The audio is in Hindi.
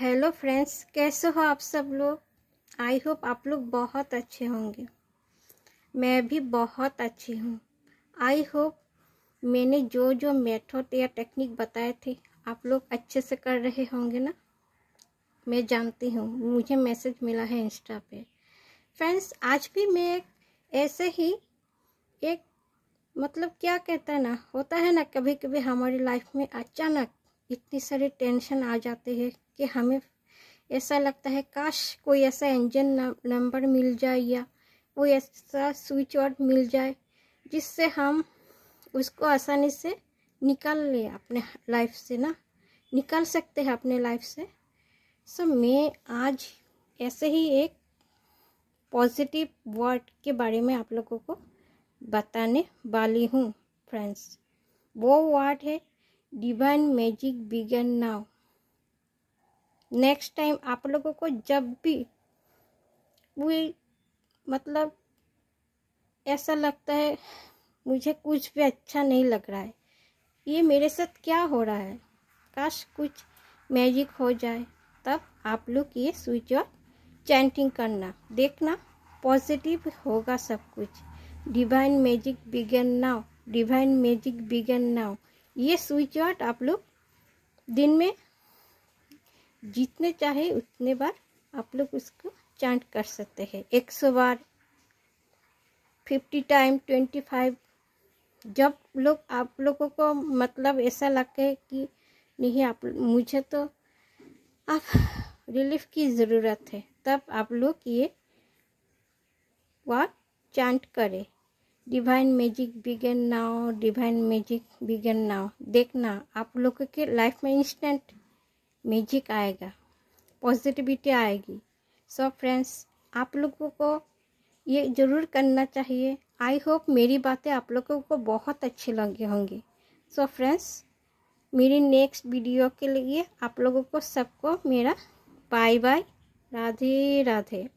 हेलो फ्रेंड्स, कैसे हो आप सब लोग? आई होप आप लोग बहुत अच्छे होंगे। मैं भी बहुत अच्छी हूँ। आई होप मैंने जो जो मेथड या टेक्निक बताए थे, आप लोग अच्छे से कर रहे होंगे ना? मैं जानती हूँ, मुझे मैसेज मिला है इंस्टा पे। फ्रेंड्स, आज भी मैं एक ऐसे ही एक मतलब क्या कहता है ना, होता है ना कभी कभी हमारी लाइफ में अचानक इतनी सारी टेंशन आ जाते हैं कि हमें ऐसा लगता है, काश कोई ऐसा इंजन नंबर मिल जाए या कोई ऐसा स्विच वर्ड मिल जाए, जिससे हम उसको आसानी से निकाल ले अपने लाइफ से ना। निकाल सकते हैं अपने लाइफ से। सो मैं आज ऐसे ही एक पॉजिटिव वर्ड के बारे में आप लोगों को बताने वाली हूँ फ्रेंड्स वो वर्ड है divine magic began now next time आप लोगों को जब भी वो मतलब ऐसा लगता है, मुझे कुछ भी अच्छा नहीं लग रहा है, ये मेरे साथ क्या हो रहा है? काश कुछ मैजिक हो जाए, तब आप लोग ये स्विच ऑफ़ चैंटिंग करना। देखना पॉजिटिव होगा सब कुछ। Divine magic began now divine magic began now ये स्विच वर्ड आप लोग दिन में जितने चाहे उतने बार आप लोग उसको चांट कर सकते हैं। एक सौ बार फिफ्टी टाइम ट्वेंटी फाइव जब लोग, आप लोगों को मतलब ऐसा लगे कि नहीं, आप, मुझे तो आप रिलीफ की ज़रूरत है। तब आप लोग ये वर्ड चांट करें। Divine magic began now divine magic began now देखना आप लोगों के लाइफ में इंस्टेंट मैजिक आएगा पॉजिटिविटी आएगी। सो so फ्रेंड्स आप लोगों को ये ज़रूर करना चाहिए। आई होप मेरी बातें आप लोगों को बहुत अच्छी लगी होंगी। सो so फ्रेंड्स मेरी नेक्स्ट वीडियो के लिए आप लोगों को सबको मेरा बाय बाय राधे राधे।